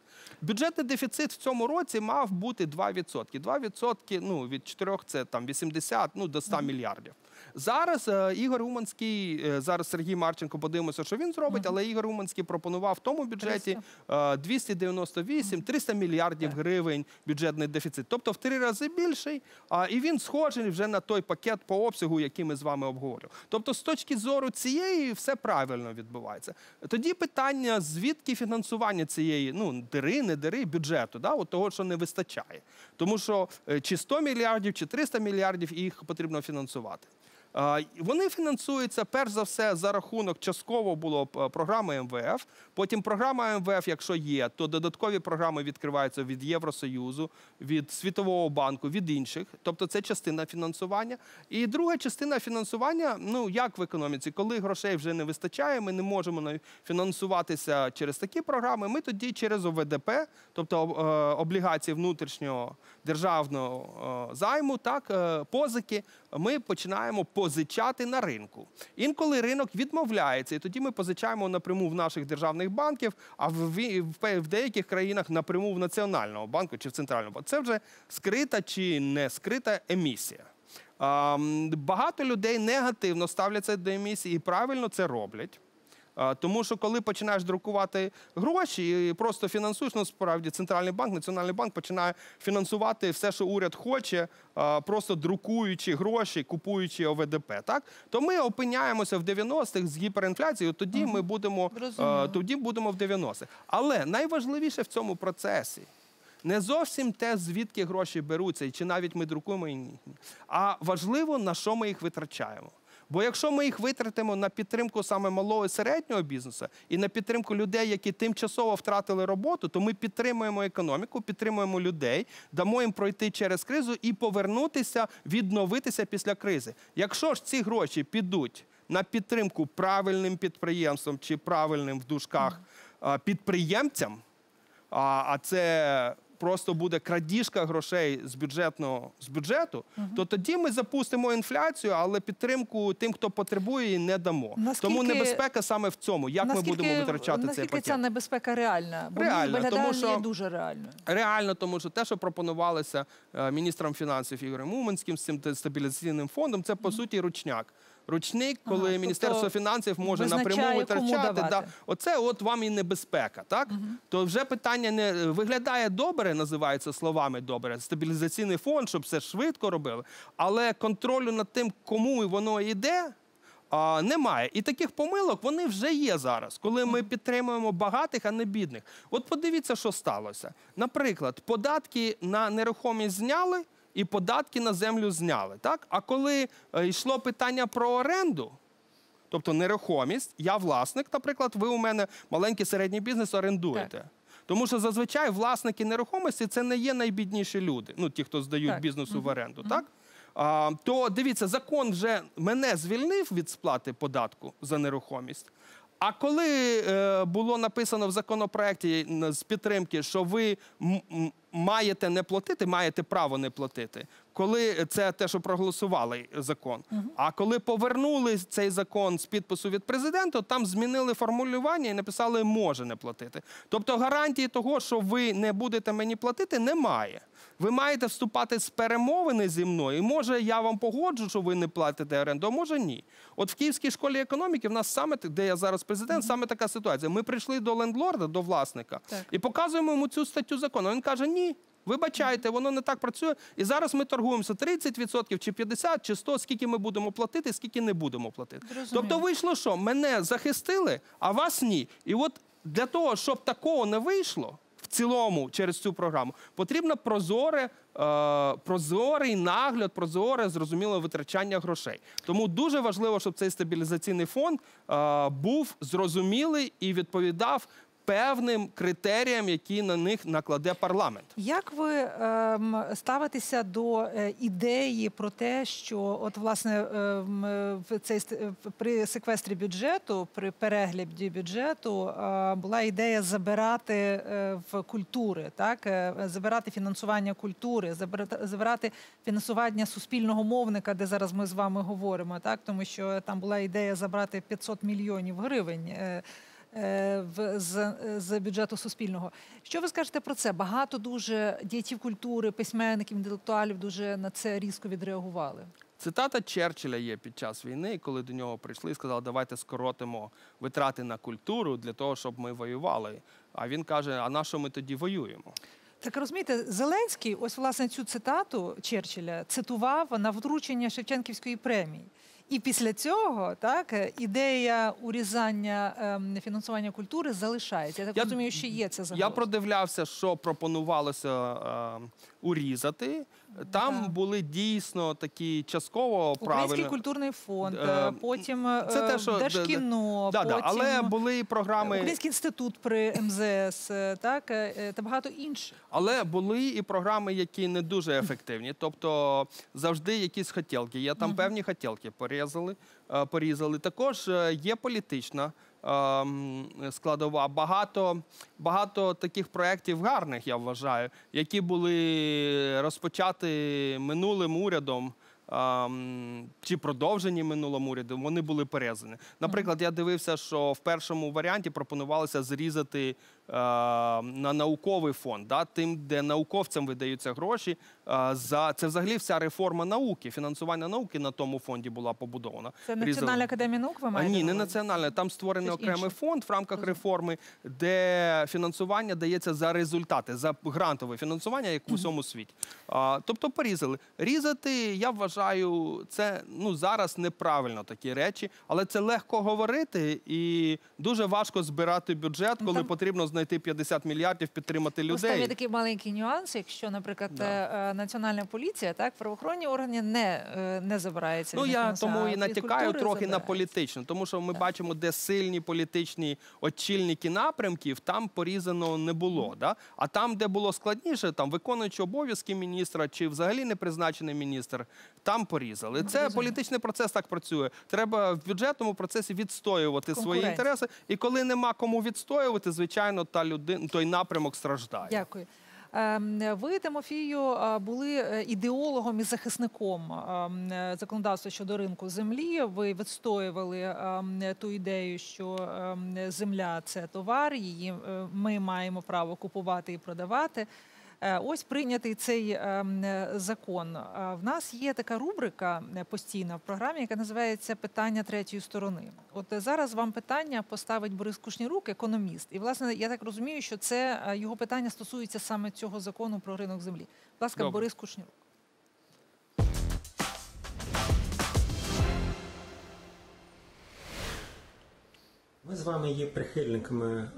Бюджетний дефіцит в цьому році мав бути 2%. 2% ну, від 4 це там 80 ну, до 100 мільярдів. Зараз е, Ігор Уманський, е, зараз Сергій Марченко подивимося, що він зробить, але Ігор Уманський пропонував в тому бюджеті 300. е, 298, 300 мільярдів гривень бюджетний дефіцит. Тобто в три рази більший, а, і він схожий вже на той пакет по обсягу, який ми з вами обговорювали. Тобто, з точки зору цієї, все правильно відбувається. Тоді питання, звідки фінансування цієї ну, дири, не дири бюджету, да, от того, що не вистачає. Тому що чи 100 мільярдів, чи 300 мільярдів їх потрібно фінансувати. Вони фінансуються перш за все за рахунок частково було е, програми МВФ. Потім програма МВФ, якщо є, то додаткові програми відкриваються від Євросоюзу, від Світового банку, від інших. Тобто це частина фінансування. І друга частина фінансування, ну як в економіці, коли грошей вже не вистачає, ми не можемо фінансуватися через такі програми. Ми тоді через ОВДП, тобто е, облігації внутрішнього державного е, займу, так позики, ми починаємо позичати на ринку. Інколи ринок відмовляється, і тоді ми позичаємо напряму в наших державних банків, а в, деяких країнах напряму в Національного банку чи в центральному банку. Це вже скрита чи не скрита емісія. Багато людей негативно ставляться до емісії і правильно це роблять. Тому що коли починаєш друкувати гроші і просто фінансуєш, ну справді центральний банк, національний банк починає фінансувати все, що уряд хоче, просто друкуючи гроші, купуючи ОВДП. Так то ми опиняємося в 90-х з гіперінфляцією. Тоді ми будемо тоді будемо в 90-х. Але найважливіше в цьому процесі. Не зовсім те, звідки гроші беруться, і чи навіть ми друкуємо, і ні. а важливо, на що ми їх витрачаємо. Бо якщо ми їх витратимо на підтримку саме малого і середнього бізнесу і на підтримку людей, які тимчасово втратили роботу, то ми підтримуємо економіку, підтримуємо людей, дамо їм пройти через кризу і повернутися, відновитися після кризи. Якщо ж ці гроші підуть на підтримку правильним підприємствам чи правильним в дужках підприємцям, а, це просто буде крадіжка грошей з бюджетного з бюджету, то тоді ми запустимо інфляцію, але підтримку тим, хто потребує, її не дамо. Наскільки- Тому небезпека саме в цьому, як ми будемо витрачати цей наскільки ця небезпека реальна? Бо Реальна, виглядає тому що- дуже реальною. Реально, тому що те, що пропонувалося е, міністром фінансів Ігорем Уманським з цим стабілізаційним фондом, це по суті ручняк. Ручник, коли Ага, тобто Міністерство фінансів може напряму витрачати. Да, оце от вам і небезпека, так? То вже питання не виглядає добре, називається словами добре. Стабілізаційний фонд, щоб все швидко робили, але контролю над тим, кому воно йде. А, немає. І таких помилок вони вже є зараз, коли ми підтримуємо багатих, а не бідних. От подивіться, що сталося. Наприклад, податки на нерухомість зняли і податки на землю зняли. Так? А коли е, йшло питання про оренду, тобто нерухомість, я власник, наприклад, ви у мене маленький середній бізнес орендуєте. Тому що зазвичай власники нерухомості це не є найбідніші люди, ну ті, хто здають Так. бізнесу в оренду, так? А, то дивіться, закон вже мене звільнив від сплати податку за нерухомість. А коли е, було написано в законопроекті з підтримки, що ви маєте не платити, маєте право не платити, коли це те, що проголосували закон. А коли повернули цей закон з підпису від президента, там змінили формулювання і написали може не платити. Тобто гарантії того, що ви не будете мені платити, немає. Ви маєте вступати з перемовини зі мною. І може я вам погоджу, що ви не платите оренду, а може ні. От в Київській школі економіки в нас саме де я зараз президент, саме така ситуація. Ми прийшли до лендлорда, до власника, Так. і показуємо йому цю статтю закону. Він каже: ні. Вибачайте, воно не так працює. І зараз ми торгуємося 30% чи 50, чи 100, скільки ми будемо платити, скільки не будемо платити. Зрозуміло. Тобто вийшло, що мене захистили, а вас ні. І от для того, щоб такого не вийшло в цілому через цю програму, потрібно прозоре, е, прозорий нагляд, прозоре, зрозуміле витрачання грошей. Тому дуже важливо, щоб цей стабілізаційний фонд е, був зрозумілий і відповідав певним критеріям, які на них накладе парламент. Як ви ем, ставитеся до е, ідеї про те, що от власне ем, е, цей е, при секвестрі бюджету, при перегляді бюджету е, була ідея забирати е, в культури, так забирати фінансування культури, забирати, забирати фінансування суспільного мовника, де зараз ми з вами говоримо, так тому що там була ідея забрати 500 мільйонів гривень. Е, з, з бюджету суспільного. Що ви скажете про це? Багато дуже діячів культури, письменників, інтелектуалів дуже на це різко відреагували. Цитата Черчилля є під час війни, коли до нього прийшли і сказали, давайте скоротимо витрати на культуру для того, щоб ми воювали. А він каже: а на що ми тоді воюємо? Так розумієте, Зеленський, ось власне цю цитату Черчилля цитував на вручення Шевченківської премії. І після цього так е, ідея урізання ем, фінансування культури залишається. Я так Я- розумію, що є це загроза. Я продивлявся, що пропонувалося е, урізати. Там були дійсно такі частково Український правильно. культурний фонд, Е, е, потім е, це те, що- Держкіно, Да, потім але були програми. Український інститут при МЗС, е, так е, е, та багато інших. Але були і програми, які не дуже ефективні. Тобто завжди якісь хотілки. Є там певні хотілки порізали, е, порізали. Також е, є політична е, складова. Багато, багато таких проєктів гарних, я вважаю, які були розпочаті минулим урядом. ем, Чи продовжені минулим урядом, вони були порезані. Наприклад, я дивився, що в першому варіанті пропонувалося зрізати на науковий фонд, да, тим, де науковцям видаються гроші. е, за це взагалі вся реформа науки, фінансування науки на тому фонді була побудована. Це. Національна академія наук. Ви А, маєте ні, не увазі? національне. Там створений окремий інше. фонд в рамках реформи, де фінансування дається за результати, за грантове фінансування, як в усьому світі. Тобто порізали. Різати, я вважаю, це ну зараз неправильно такі речі, але це легко говорити і дуже важко збирати бюджет, Ну, коли там- потрібно знайти 50 мільярдів, підтримати Ось там є такий маленький нюанс, якщо, наприклад, Да. е, е, національна поліція, так, правоохоронні органи не, е, не забираються. Ну я тому і натякаю трохи на політичну, тому що ми бачимо, де сильні політичні очільники напрямків, там порізано не було. Да? А там, де було складніше, там виконуючи обов'язки міністра чи взагалі не призначений міністр, там порізали. Ну, Це політичний процес так працює. Треба в бюджетному процесі відстоювати свої інтереси. І коли нема кому відстоювати, звичайно, та людина той напрямок страждає. Дякую. Ем, Ви, Тимофію, е, були е, ідеологом і захисником ем, законодавства щодо ринку землі. Ви відстоювали ем, ту ідею, що ем, земля це товар, її е, ми маємо право купувати і продавати. Е, Ось прийнятий цей ем, е, закон. Е, В нас є така рубрика е, постійна в програмі, яка називається Питання третьої сторони. От е, зараз вам питання поставить Борис Кушнірук, економіст. І власне я так розумію, що це е, його питання стосується саме цього закону про ринок землі. Будь ласка, Добре. Борис Кушнірук. Ми з вами є прихильниками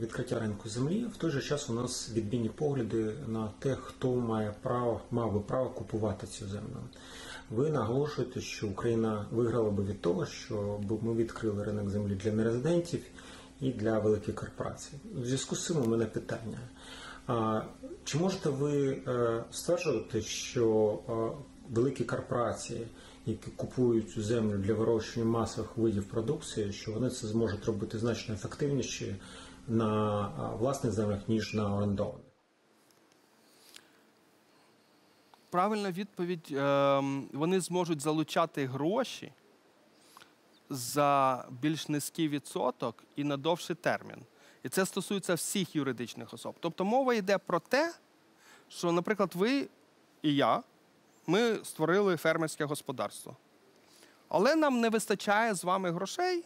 відкриття ринку землі. В той же час у нас відмінні погляди на те, хто має право, мав би право купувати цю землю. Ви наголошуєте, що Україна виграла би від того, що ми відкрили ринок землі для нерезидентів і для великих корпорацій. У зв'язку з цим у мене питання. Чи можете ви е, стверджувати, що е, великі корпорації, які купують цю землю для вирощування масових видів продукції, що вони це зможуть робити значно ефективніше на власних землях, ніж на орендованих? Правильна відповідь: ем, вони зможуть залучати гроші за більш низький відсоток і на довший термін. І це стосується всіх юридичних особ. Тобто мова йде про те, що, наприклад, ви і я, ми створили фермерське господарство. Але нам не вистачає з вами грошей,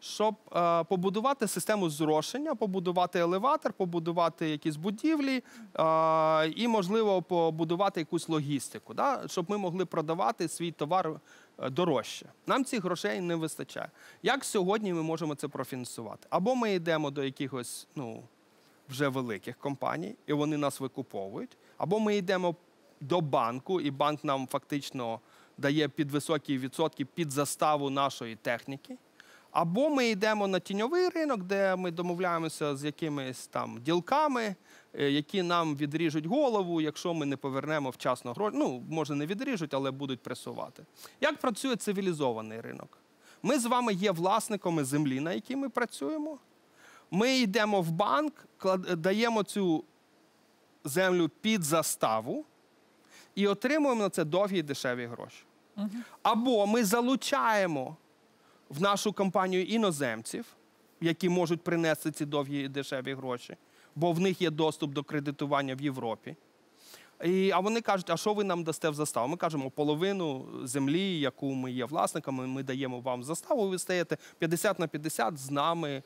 щоб е, побудувати систему зрошення, побудувати елеватор, побудувати якісь будівлі е, і, можливо, побудувати якусь логістику, да? щоб ми могли продавати свій товар е, дорожче. Нам цих грошей не вистачає. Як сьогодні ми можемо це профінансувати? Або ми йдемо до якихось ну, вже великих компаній, і вони нас викуповують, або ми йдемо до банку, і банк нам фактично дає під високі відсотки під заставу нашої техніки. Або ми йдемо на тіньовий ринок, де ми домовляємося з якимись там ділками, е, які нам відріжуть голову, якщо ми не повернемо вчасно гроші. Ну, може, не відріжуть, але будуть пресувати. Як працює цивілізований ринок? Ми з вами є власниками землі, на якій ми працюємо. Ми йдемо в банк, даємо цю землю під заставу і отримуємо на це довгі і дешеві гроші. Або ми залучаємо в нашу компанію іноземців, які можуть принести ці довгі і дешеві гроші, бо в них є доступ до кредитування в Європі. І, а вони кажуть, а що ви нам дасте в заставу? Ми кажемо, половину землі, яку ми є власниками, ми даємо вам в заставу, ви стаєте 50 на 50 з нами, е,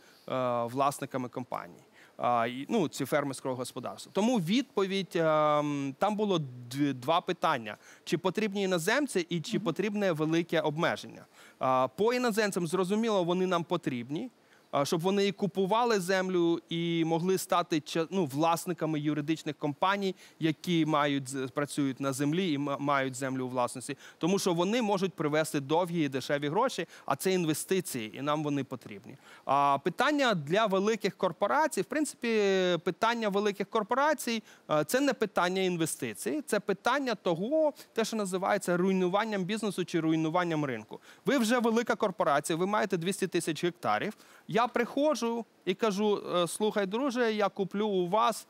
власниками компанії. Ну, ці фермерського господарства. Тому відповідь е, там було два питання: чи потрібні іноземці і чи потрібне велике обмеження. По іноземцям зрозуміло, вони нам потрібні. Щоб вони і купували землю і могли стати ну, власниками юридичних компаній, які мають працюють на землі і ма- мають землю у власності, тому що вони можуть привести довгі і дешеві гроші, а це інвестиції, і нам вони потрібні. А питання для великих корпорацій, в принципі, питання великих корпорацій це не питання інвестицій, це питання того, те, що називається руйнуванням бізнесу чи руйнуванням ринку. Ви вже велика корпорація, ви маєте 200 тисяч гектарів. Приходжу і кажу: е, слухай, друже, я куплю у вас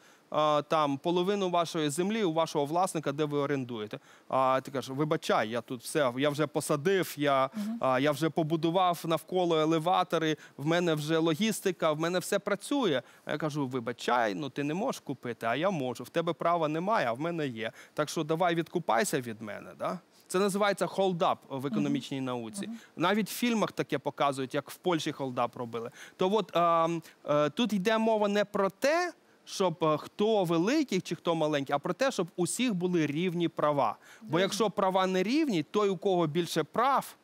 там половину вашої землі у вашого власника, де ви орендуєте. А ти кажеш, вибачай, я тут все, я вже посадив, я, а, я вже побудував навколо елеватори, в мене вже логістика, в мене все працює. А я кажу, вибачай, ну ти не можеш купити, а я можу. В тебе права немає, а в мене є. Так що давай відкупайся від мене. Да? Це називається холдап в економічній науці. Навіть в фільмах таке показують, як в Польщі холдап робили. То от а, е, тут йде мова не про те, щоб е, хто великий чи хто маленький, а про те, щоб усіх були рівні права. Бо якщо права не рівні, той, у кого більше прав,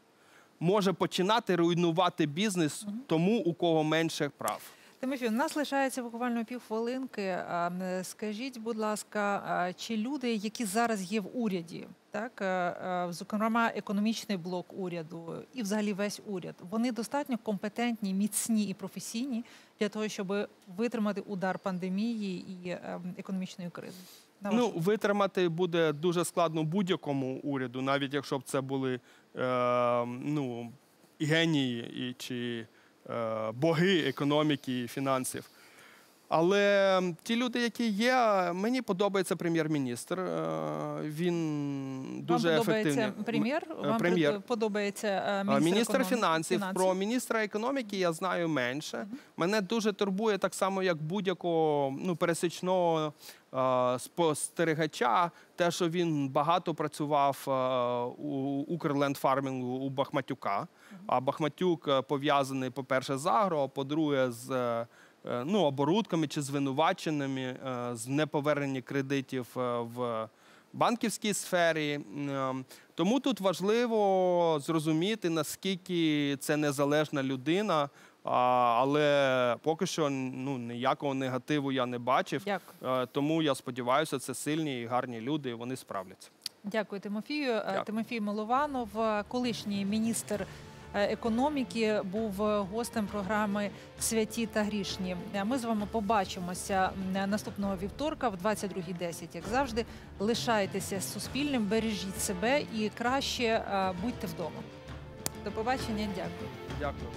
може починати руйнувати бізнес тому, у кого менше прав. Тимофій, у нас лишається буквально півхвилинки. Скажіть, будь ласка, чи люди, які зараз є в уряді, так е, е, зокрема економічний блок уряду і взагалі весь уряд, вони достатньо компетентні, міцні і професійні для того, щоб витримати удар пандемії і е, економічної кризи? Ну, витримати буде дуже складно будь-якому уряду, навіть якщо б це були е, ну, генії і, чи боги економіки і фінансів. Але ті люди, які є, мені подобається прем'єр-міністр. е, Він дуже вам подобається ефективний. прем'єр? Е, Вам прем'єр. подобається е, міністр, Міністр економ- фінансів. Про міністра економіки я знаю менше. Мене дуже турбує так само, як будь-якого ну, пересічного спостерігача, те, що він багато працював у Укрлендфармінгу у Бахматюка. А Бахматюк пов'язаний, по-перше, з агро, а по-друге, з е, е, ну, оборудками чи звинуваченнями е, з неповернення кредитів е, в банківській сфері. Тому тут важливо зрозуміти, наскільки це незалежна людина. Але поки що ну, ніякого негативу я не бачив. Дякую. Е, Тому я сподіваюся, це сильні і гарні люди, і вони справляться. Дякую, Тимофію. Е, Дякую. Тимофій Милованов, е, колишній міністр е, економіки, був е, гостем програми Святі та грішні. Е, Ми з вами побачимося наступного вівторка в 22.10. Як завжди, лишайтеся з суспільним, бережіть себе і краще е, будьте вдома. До побачення, дякую. Дякую.